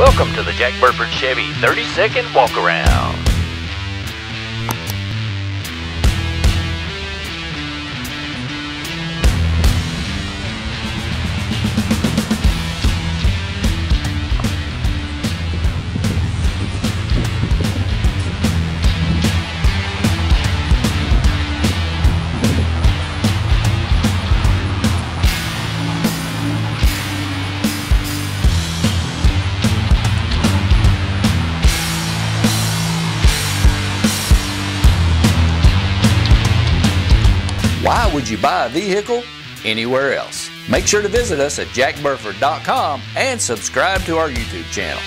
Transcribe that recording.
Welcome to the Jack Burford Chevy 30 second walk around. Why would you buy a vehicle anywhere else? Make sure to visit us at jackburford.com and subscribe to our YouTube channel.